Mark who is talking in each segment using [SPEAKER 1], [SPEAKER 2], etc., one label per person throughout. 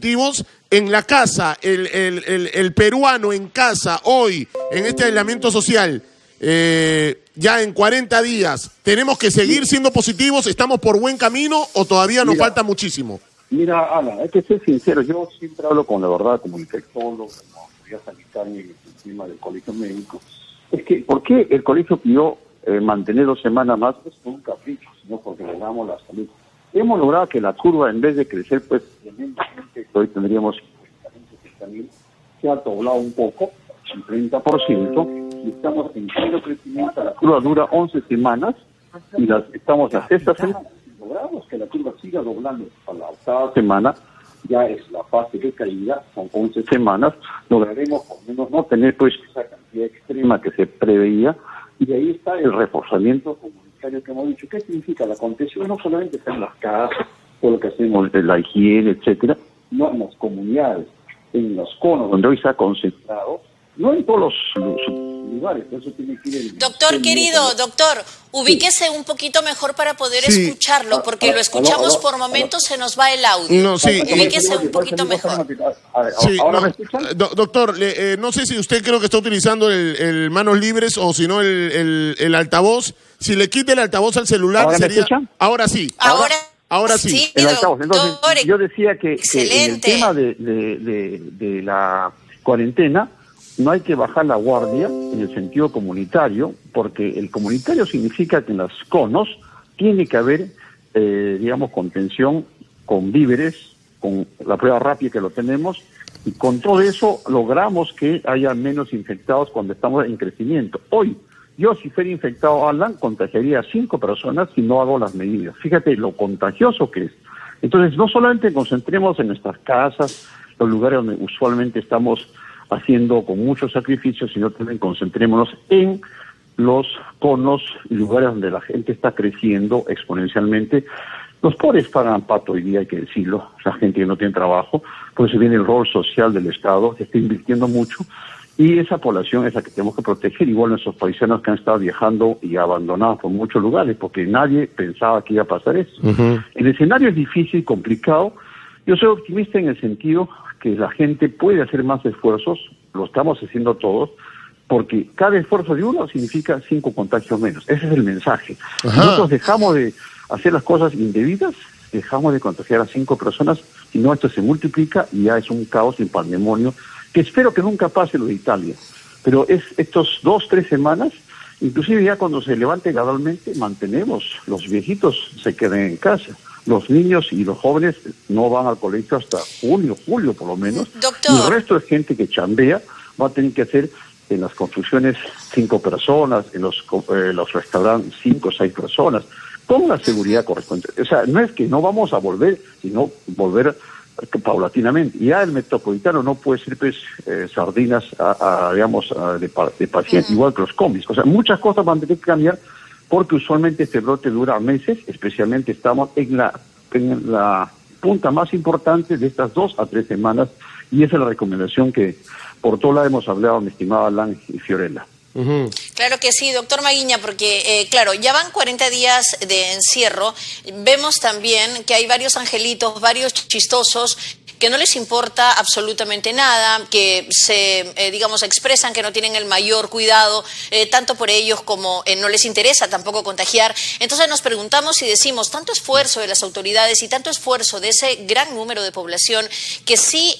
[SPEAKER 1] positivos en la casa, el, el- el- el peruano en casa, hoy, en este aislamiento social, eh, ya en 40 días, ¿tenemos que seguir siendo positivos? ¿Estamos por buen camino o todavía nos
[SPEAKER 2] Mira.
[SPEAKER 1] falta muchísimo?
[SPEAKER 2] Mira, Alan, hay que ser sincero, yo siempre hablo con la verdad como infectólogo, como autoridad sanitaria y encima del colegio médico. Es que, ¿por qué el colegio pidió eh, mantener dos semanas más? Es por un capricho, sino porque logramos la salud. Hemos logrado que la curva, en vez de crecer, pues, hoy tendríamos 50 mil, se ha doblado un poco, un 30%, y estamos en pleno crecimiento. La curva dura 11 semanas y las estamos a esta semana. Si logramos que la curva siga doblando a la octava semana, ya es la fase de caída, son 11 semanas, lograremos por menos no tener pues esa cantidad extrema que se preveía, y ahí está el reforzamiento comunitario que hemos dicho. ¿Qué significa? La contención no solamente está en las casas, todo lo que hacemos de la higiene, etcétera, no en las comunidades, en los conos donde hoy ha concentrado, no en todos los, los lugares, por eso tiene que ir el
[SPEAKER 3] Doctor
[SPEAKER 2] el-
[SPEAKER 3] querido, doctor, ubíquese un poquito mejor para poder
[SPEAKER 1] Sí.
[SPEAKER 3] escucharlo, porque
[SPEAKER 2] Aló,
[SPEAKER 3] lo escuchamos
[SPEAKER 2] aló,
[SPEAKER 3] por momentos, se nos va el audio.
[SPEAKER 1] No, sí,
[SPEAKER 3] Ubíquese un poquito mejor.
[SPEAKER 1] Sí,
[SPEAKER 2] ¿Ahora
[SPEAKER 1] no,
[SPEAKER 2] me escuchan?
[SPEAKER 1] do- doctor, le- eh, no sé si usted creo que está utilizando el, el manos libres o si no el, el- el altavoz. Si le quita el altavoz al celular
[SPEAKER 2] ¿Ahora me
[SPEAKER 1] sería...
[SPEAKER 2] escuchan?
[SPEAKER 1] Ahora sí.
[SPEAKER 3] Ahora,
[SPEAKER 1] ahora sí.
[SPEAKER 2] el altavoz. Entonces,
[SPEAKER 3] doctor,
[SPEAKER 2] yo decía que, que en el tema de, de- de- de la cuarentena no hay que bajar la guardia en el sentido comunitario, porque el comunitario significa que en los conos tiene que haber, eh, digamos, contención con víveres, con la prueba rápida que lo tenemos, y con todo eso logramos que haya menos infectados cuando estamos en crecimiento. Hoy, yo si fuera infectado, Alan, contagiaría a cinco personas si no hago las medidas. Fíjate lo contagioso que es. Entonces, no solamente concentremos en nuestras casas, los lugares donde usualmente estamos haciendo con muchos sacrificios, sino también concentrémonos en los conos y lugares donde la gente está creciendo exponencialmente. Los pobres pagan pato hoy día, hay que decirlo, la gente que no tiene trabajo, por eso viene el rol social del Estado, que está invirtiendo mucho, y esa población es la que tenemos que proteger, igual nuestros paisanos que han estado viajando y abandonados por muchos lugares, porque nadie pensaba que iba a pasar eso. El escenario es difícil, complicado. Yo soy optimista en el sentido que la gente puede hacer más esfuerzos, lo estamos haciendo todos, porque cada esfuerzo de uno significa cinco contagios menos. Ese es el mensaje.
[SPEAKER 1] Ajá.
[SPEAKER 2] Nosotros dejamos de hacer las cosas indebidas, dejamos de contagiar a cinco personas, y no esto se multiplica y ya es un caos un pandemonio que espero que nunca pase lo de Italia. Pero es estos dos, tres semanas, inclusive ya cuando se levante gradualmente, mantenemos, los viejitos se queden en casa. Los niños y los jóvenes no van al colegio hasta junio, julio por lo menos.
[SPEAKER 3] Doctor.
[SPEAKER 2] Y el resto de gente que chambea va a tener que hacer en las construcciones cinco personas, en los, eh, los restaurantes cinco o seis personas, con la seguridad correspondiente. O sea, no es que no vamos a volver, sino volver paulatinamente. Ya el metropolitano no puede ser pues eh, sardinas a, a, digamos a- de, de paciente, igual que los cómics. O sea, muchas cosas van a tener que cambiar porque usualmente este brote dura meses, especialmente estamos en la, en la punta más importante de estas dos a tres semanas y esa es la recomendación que por todo lado hemos hablado, mi estimada Alan y Fiorella.
[SPEAKER 3] Claro que sí, doctor Maguiña, porque, eh, claro, ya van 40 días de encierro. Vemos también que hay varios angelitos, varios chistosos que no les importa absolutamente nada, que se, eh, digamos, expresan que no tienen el mayor cuidado, eh, tanto por ellos como eh, no les interesa tampoco contagiar. Entonces nos preguntamos y decimos, tanto esfuerzo de las autoridades y tanto esfuerzo de ese gran número de población que sí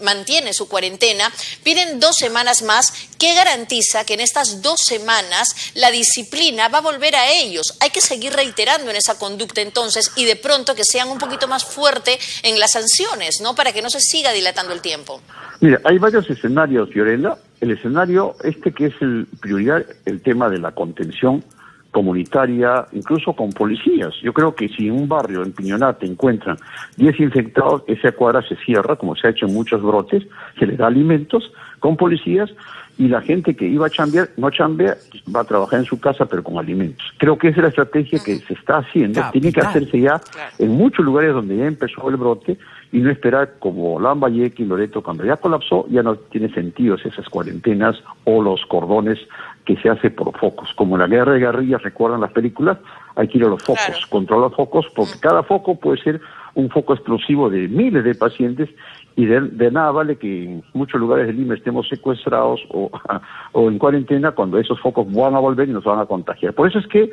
[SPEAKER 3] mantiene su cuarentena, piden dos semanas más. ¿Qué garantiza que en estas dos semanas la disciplina va a volver a ellos? Hay que seguir reiterando en esa conducta entonces y de pronto que sean un poquito más fuerte en las sanciones, ¿no? Para que no se siga dilatando el tiempo.
[SPEAKER 2] Mira, hay varios escenarios, Fiorella. El escenario este que es el prioridad, el tema de la contención comunitaria, incluso con policías. Yo creo que si en un barrio, en Piñonate, encuentran 10 infectados, esa cuadra se cierra, como se ha hecho en muchos brotes, se le da alimentos con policías y la gente que iba a chambear, no chambea, va a trabajar en su casa, pero con alimentos. Creo que esa es la estrategia que se está haciendo. Tiene que hacerse ya en muchos lugares donde ya empezó el brote y no esperar como Lambayeque y Loreto, cuando ya colapsó, ya no tiene sentido esas cuarentenas o los cordones que se hace por focos. Como en la guerra de guerrillas, recuerdan las películas, hay que ir a los focos,
[SPEAKER 3] Claro.
[SPEAKER 2] controlar los focos, porque cada foco puede ser un foco explosivo de miles de pacientes y de, nada vale que en muchos lugares del Lima estemos secuestrados o, o en cuarentena cuando esos focos van a volver y nos van a contagiar. Por eso es que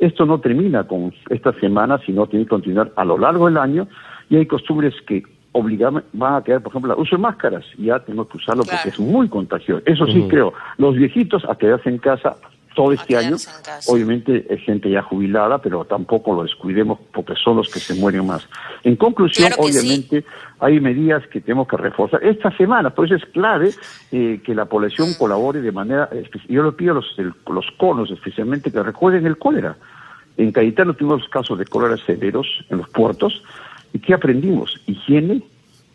[SPEAKER 2] esto no termina con esta semana, sino tiene que continuar a lo largo del año y hay costumbres que obligan, van a quedar, por ejemplo, el uso de máscaras, ya tengo que usarlo porque es muy contagioso. Eso sí creo, los viejitos a quedarse en casa todo este año. Obviamente es gente ya jubilada, pero tampoco lo descuidemos porque son los que se mueren más. En conclusión, obviamente hay medidas que tenemos que reforzar esta semana, por eso es clave eh, que la población colabore de manera, yo le pido a los, los conos especialmente que recuerden el cólera. En Cayetano tuvimos casos de cólera severos en los puertos, ¿y qué aprendimos? Higiene,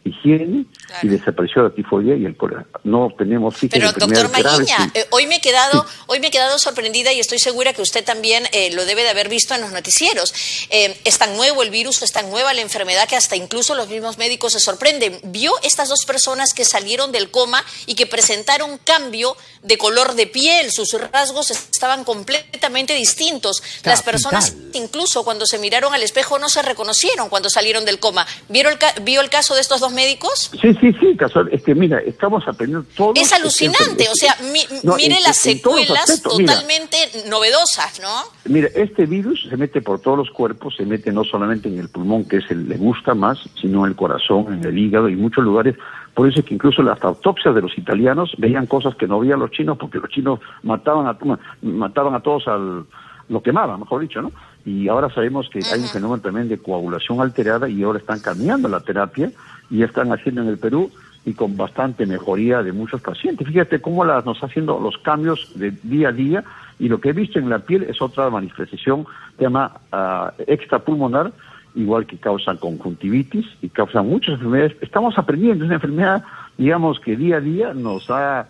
[SPEAKER 2] higiene y desapareció la tifoidea y el cólera. No tenemos
[SPEAKER 3] Pero doctor Maguiña, eh, hoy me he quedado, hoy me he quedado sorprendida y estoy segura que usted también eh, lo debe de haber visto en los noticieros. Eh, es tan nuevo el virus, es tan nueva la enfermedad que hasta incluso los mismos médicos se sorprenden. Vio estas dos personas que salieron del coma y que presentaron cambio de color de piel, sus rasgos estaban completamente distintos. Las personas incluso cuando se miraron al espejo no se reconocieron cuando salieron del coma. ¿Vieron el, ¿Vio el caso de estos dos médicos?
[SPEAKER 2] Sí, sí, sí, casual. Es que mira, estamos aprendiendo todo.
[SPEAKER 3] Es alucinante, o sea, mire las secuelas totalmente novedosas, ¿no?
[SPEAKER 2] Mira, este virus se mete por todos los cuerpos, se mete no solamente en el pulmón, que es el le gusta más, sino en el corazón, en el hígado y muchos lugares. Por eso es que incluso las autopsias de los italianos veían cosas que no veían los chinos, porque los chinos mataban a, mataban a todos al lo quemaban, mejor dicho, ¿no? Y ahora sabemos que hay un fenómeno también de coagulación alterada y ahora están cambiando la terapia y están haciendo en el Perú y con bastante mejoría de muchos pacientes. Fíjate cómo las nos está haciendo los cambios de día a día y lo que he visto en la piel es otra manifestación, se llama uh, extrapulmonar, igual que causan conjuntivitis y causan muchas enfermedades. Estamos aprendiendo, es una enfermedad, digamos, que día a día nos ha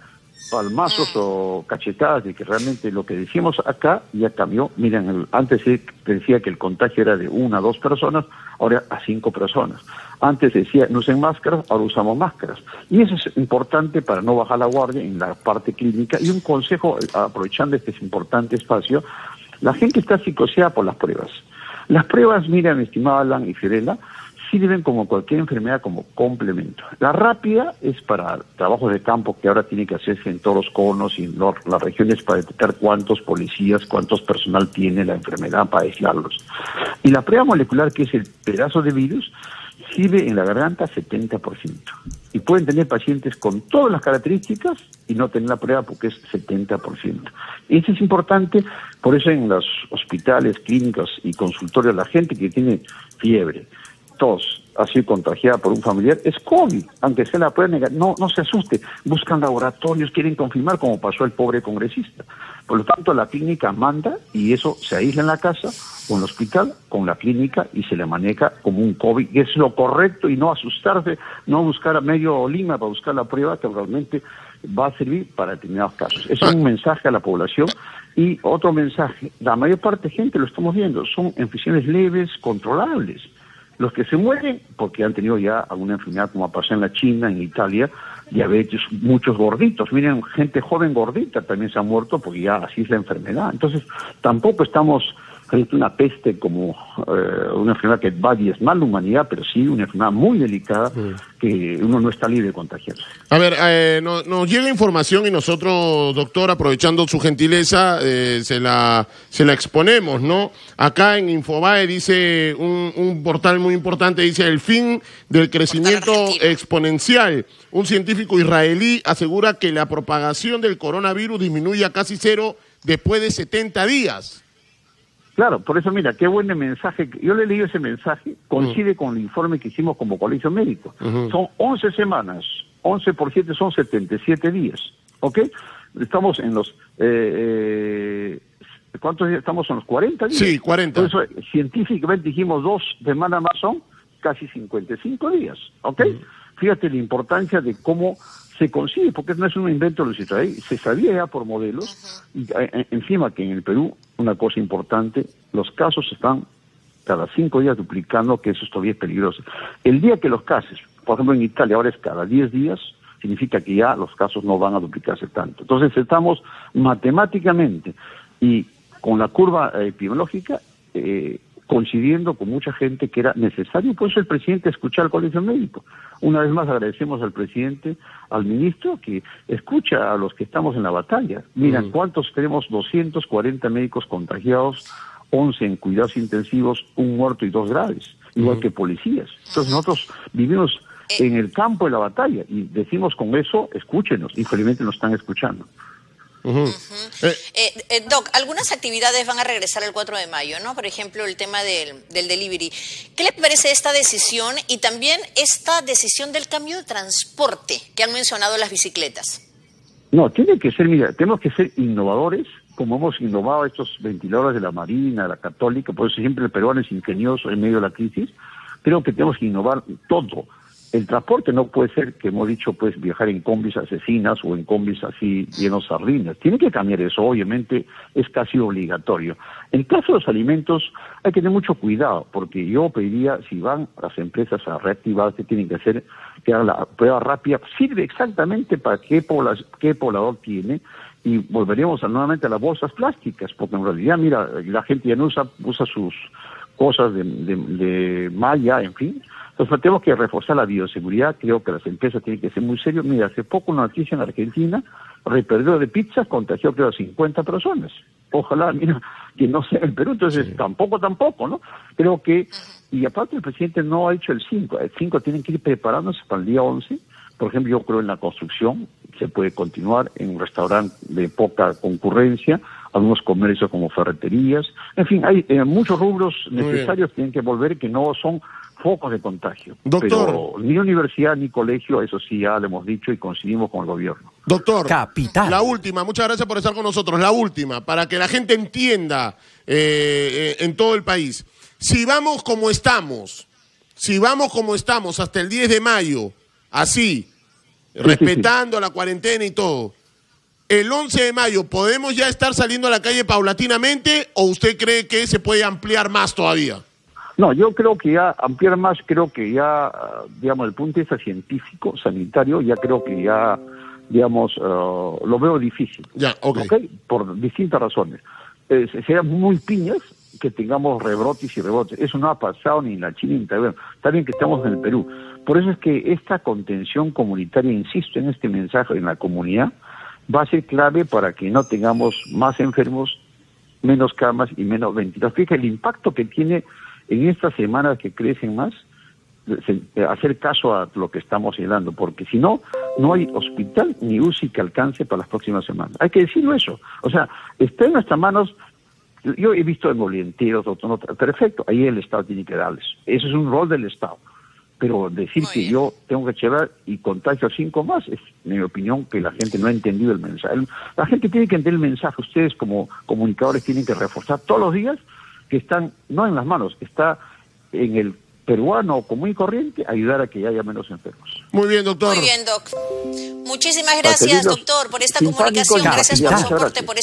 [SPEAKER 2] palmazos o cachetadas de que realmente lo que decíamos acá ya cambió. Miren, antes se decía que el contagio era de una a dos personas, ahora a cinco personas. Antes decía no usen máscaras, ahora usamos máscaras. Y eso es importante para no bajar la guardia en la parte clínica. Y un consejo, aprovechando este importante espacio, la gente está psicoseada por las pruebas. Las pruebas, miren, estimada Alan y Fiorella, sirven como cualquier enfermedad como complemento. La rápida es para trabajos de campo que ahora tiene que hacerse en todos los conos y en las regiones para detectar cuántos policías, cuántos personal tiene la enfermedad para aislarlos. Y la prueba molecular, que es el pedazo de virus, sirve en la garganta 70%. Y pueden tener pacientes con todas las características y no tener la prueba porque es 70%. Y eso es importante, por eso en los hospitales, clínicas y consultorios, la gente que tiene fiebre, tos, ha sido contagiada por un familiar, es COVID, aunque sea la prueba negativa, no, no se asuste, buscan laboratorios, quieren confirmar como pasó el pobre congresista. Por lo tanto, la clínica manda y eso se aísla en la casa en el hospital con la clínica y se le maneja como un COVID, y es lo correcto y no asustarse, no buscar a medio Lima para buscar la prueba que realmente va a servir para determinados casos. Es un mensaje a la población y otro mensaje, la mayor parte de gente lo estamos viendo, son infecciones leves, controlables los que se mueren, porque han tenido ya alguna enfermedad, como pasó en la China, en Italia, diabetes, muchos gorditos. Miren, gente joven gordita también se ha muerto porque ya así es la enfermedad. Entonces, tampoco estamos frente una peste como eh, una enfermedad que va a diezmar la humanidad, pero sí una enfermedad muy delicada que uno no está libre de contagiarse.
[SPEAKER 1] A ver, eh, nos llega información y nosotros, doctor, aprovechando su gentileza, eh, se, la, se la exponemos, ¿no? Acá en Infobae dice un, un portal muy importante, dice el fin del crecimiento exponencial. Un científico israelí asegura que la propagación del coronavirus disminuye a casi cero después de 70 días.
[SPEAKER 2] Claro, por eso mira, qué buen mensaje. Yo le he leído ese mensaje, coincide con el informe que hicimos como colegio médico. Son 11 semanas, 11 por 7 son 77 días, ¿ok? Estamos en los... Eh, eh, ¿Cuántos días? Estamos en los 40 días.
[SPEAKER 1] Sí, 40.
[SPEAKER 2] Por eso científicamente dijimos dos semanas más son casi 55 días, ¿ok? Fíjate la importancia de cómo se consigue, porque no es un invento de los se sabía ya por modelos, y eh, eh, encima que en el Perú, una cosa importante, los casos están cada cinco días duplicando, que eso todavía es peligroso. El día que los casos, por ejemplo en Italia ahora es cada diez días, significa que ya los casos no van a duplicarse tanto. Entonces estamos matemáticamente y con la curva epidemiológica eh, coincidiendo con mucha gente que era necesario, por eso el presidente escucha al colegio médico. Una vez más agradecemos al presidente, al ministro, que escucha a los que estamos en la batalla. Miran, ¿cuántos tenemos? 240 médicos contagiados, 11 en cuidados intensivos, un muerto y dos graves, igual que policías. Entonces nosotros vivimos en el campo de la batalla y decimos con eso, escúchenos, y felizmente nos están escuchando.
[SPEAKER 3] Eh, eh, Doc, algunas actividades van a regresar el 4 de mayo, ¿no? Por ejemplo, el tema del, del delivery. ¿Qué le parece esta decisión y también esta decisión del cambio de transporte que han mencionado las bicicletas?
[SPEAKER 2] No, tiene que ser, mira, tenemos que ser innovadores, como hemos innovado estos ventiladores de la Marina, la Católica, por eso siempre el peruano es ingenioso en medio de la crisis. Creo que tenemos que innovar todo el transporte no puede ser, que hemos dicho, pues viajar en combis asesinas o en combis así llenos sardinas. Tiene que cambiar eso, obviamente es casi obligatorio. En caso de los alimentos hay que tener mucho cuidado, porque yo pediría, si van las empresas a reactivar, que tienen que hacer, que hagan la prueba rápida, sirve exactamente para qué, qué poblador tiene, y volveríamos nuevamente a las bolsas plásticas, porque en realidad, mira, la gente ya no usa, usa sus cosas de, de malla, en fin, entonces tenemos que reforzar la bioseguridad, creo que las empresas tienen que ser muy serios. Mira, hace poco una noticia en Argentina, reperdió de pizza contagió creo a 50 personas. Ojalá, mira, que no sea el Perú, entonces tampoco, tampoco, ¿no? Creo que, y aparte el presidente no ha hecho el 5, el 5 tienen que ir preparándose para el día 11, por ejemplo, yo creo en la construcción, se puede continuar en un restaurante de poca concurrencia, algunos comercios como ferreterías, en fin, hay eh, muchos rubros necesarios que tienen que volver que no son focos de contagio.
[SPEAKER 1] Doctor.
[SPEAKER 2] Pero ni universidad ni colegio, eso sí ya lo hemos dicho y coincidimos con el gobierno.
[SPEAKER 1] Doctor,
[SPEAKER 4] Capital.
[SPEAKER 1] la última, muchas gracias por estar con nosotros. La última, para que la gente entienda eh, eh, en todo el país. Si vamos como estamos, si vamos como estamos hasta el 10 de mayo, así, respetando la cuarentena y todo, el 11 de mayo, ¿podemos ya estar saliendo a la calle paulatinamente o usted cree que se puede ampliar más todavía?
[SPEAKER 2] No, yo creo que ya ampliar más, creo que ya, digamos, el punto de vista científico, sanitario, ya creo que ya, digamos, uh, lo veo difícil.
[SPEAKER 1] Ya, ok.
[SPEAKER 2] ¿okay? Por distintas razones. Eh, serían muy piñas que tengamos rebrotes y rebotes. Eso no ha pasado ni en la China ni en Taiwán. Bien que estamos en el Perú. Por eso es que esta contención comunitaria, insisto en este mensaje en la comunidad, va a ser clave para que no tengamos más enfermos, menos camas y menos ventiladores. Fíjate el impacto que tiene en estas semanas que crecen más, hacer caso a lo que estamos señalando, porque si no, no hay hospital ni UCI que alcance para las próximas semanas. Hay que decirlo eso. O sea, está en nuestras manos. Yo he visto en volanteros, perfecto, ahí el Estado tiene que darles. Eso es un rol del Estado. Pero decir que yo tengo que llevar y contagio a cinco más, es, en mi opinión, que la gente no ha entendido el mensaje. La gente tiene que entender el mensaje. Ustedes, como comunicadores, tienen que reforzar todos los días que están no en las manos, está en el peruano común y corriente ayudar a que haya menos enfermos.
[SPEAKER 1] Muy bien, doctor.
[SPEAKER 3] Muy bien, doc. Muchísimas gracias, doctor, por esta comunicación. Gracias por su aporte, por